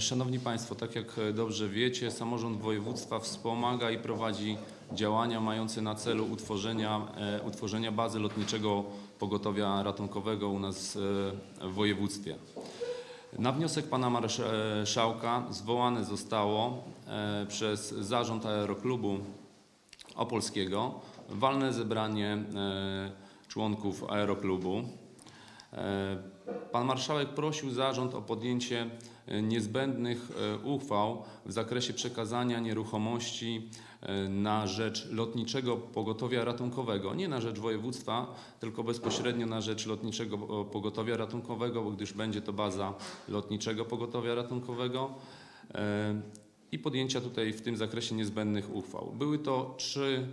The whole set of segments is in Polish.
Szanowni Państwo, tak jak dobrze wiecie, samorząd województwa wspomaga i prowadzi działania mające na celu utworzenia, e, utworzenia bazy lotniczego pogotowia ratunkowego u nas e, w województwie. Na wniosek pana marszałka zwołane zostało e, przez zarząd Aeroklubu Opolskiego walne zebranie członków Aeroklubu. E, Pan marszałek prosił zarząd o podjęcie e, niezbędnych e, uchwał w zakresie przekazania nieruchomości na rzecz lotniczego pogotowia ratunkowego. Nie na rzecz województwa, tylko bezpośrednio na rzecz lotniczego pogotowia ratunkowego, gdyż będzie to baza lotniczego pogotowia ratunkowego. I podjęcia tutaj w tym zakresie niezbędnych uchwał. Były to trzy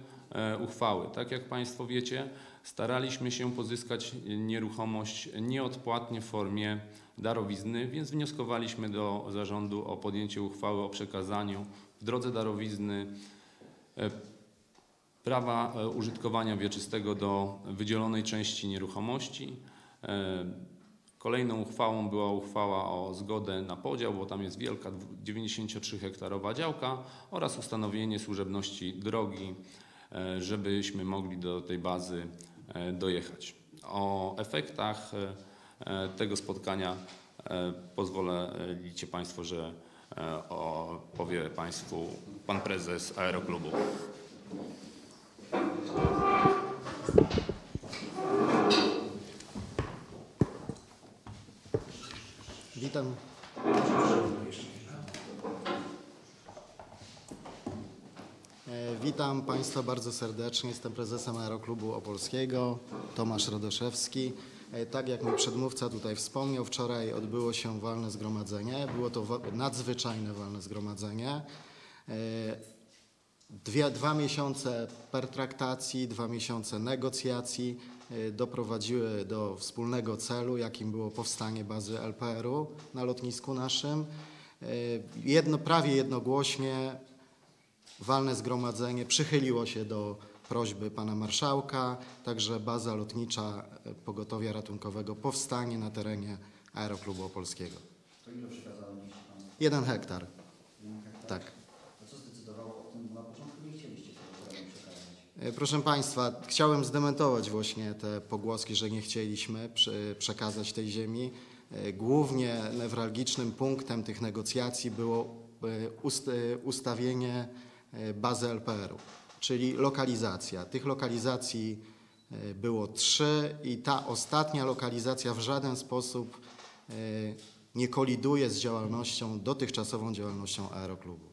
uchwały. Tak jak Państwo wiecie, staraliśmy się pozyskać nieruchomość nieodpłatnie w formie darowizny, więc wnioskowaliśmy do zarządu o podjęcie uchwały o przekazaniu w drodze darowizny e, prawa e, użytkowania wieczystego do wydzielonej części nieruchomości. E, Kolejną uchwałą była uchwała o zgodę na podział, bo tam jest wielka 93-hektarowa działka oraz ustanowienie służebności drogi, e, żebyśmy mogli do tej bazy e, dojechać. O efektach e, e, tego spotkania e, pozwolę e, licie Państwo, że e, o- powie Państwu Pan Prezes Aeroklubu. Witam. Witam Państwa bardzo serdecznie. Jestem prezesem Aeroklubu Opolskiego, Tomasz Radoszewski. E, Tak jak mój przedmówca tutaj wspomniał, wczoraj odbyło się walne zgromadzenie. Było to nadzwyczajne walne zgromadzenie. E, Dwie, dwa miesiące pertraktacji, dwa miesiące negocjacji doprowadziły do wspólnego celu, jakim było powstanie bazy LPR-u na lotnisku naszym. Jedno, prawie jednogłośnie walne zgromadzenie przychyliło się do prośby pana marszałka, także baza lotnicza y, pogotowia ratunkowego powstanie na terenie Aeroklubu Opolskiego. To ile przekazano? Jeden hektar, Jeden hektar? tak. A co zdecydowało o tym, na początku nie chcieliście tego terenu przekazać? E, Proszę Państwa, chciałem zdementować właśnie te pogłoski, że nie chcieliśmy prze- przekazać tej ziemi. E, Głównie newralgicznym punktem tych negocjacji było e, ust- e, ustawienie e, bazy LPR-u, czyli lokalizacja. Tych lokalizacji e, było trzy i ta ostatnia lokalizacja w żaden sposób e, nie koliduje z działalnością, dotychczasową działalnością aeroklubu.